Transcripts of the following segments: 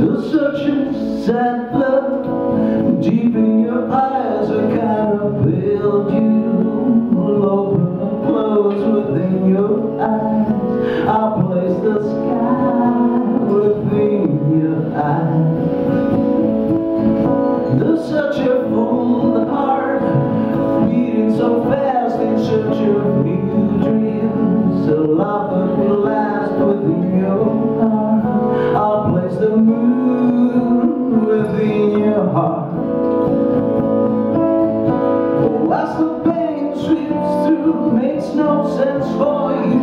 The searching sad blood deep in As the pain sweeps through, makes no sense for you.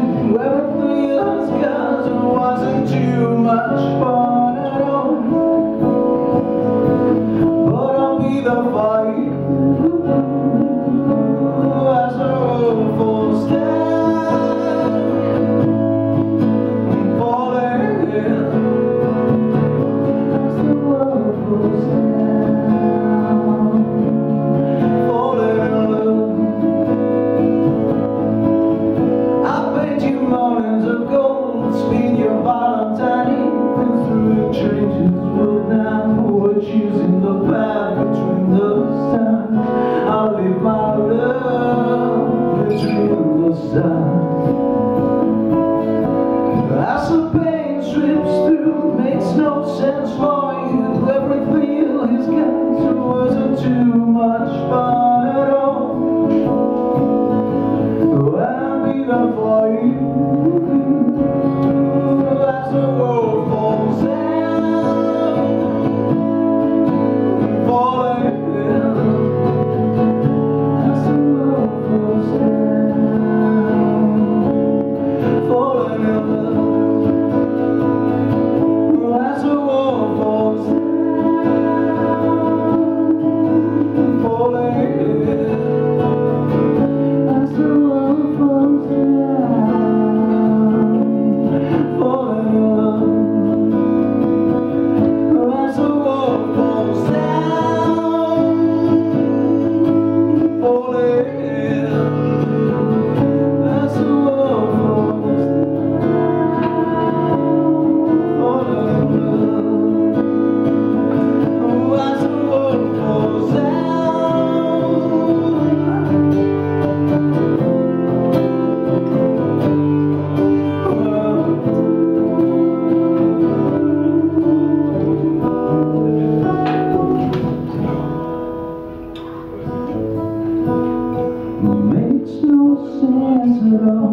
ago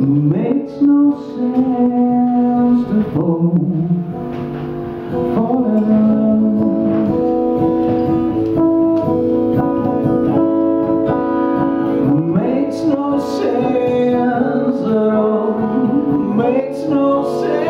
Makes no sense to fall for love Makes no sense at all. Makes no sense.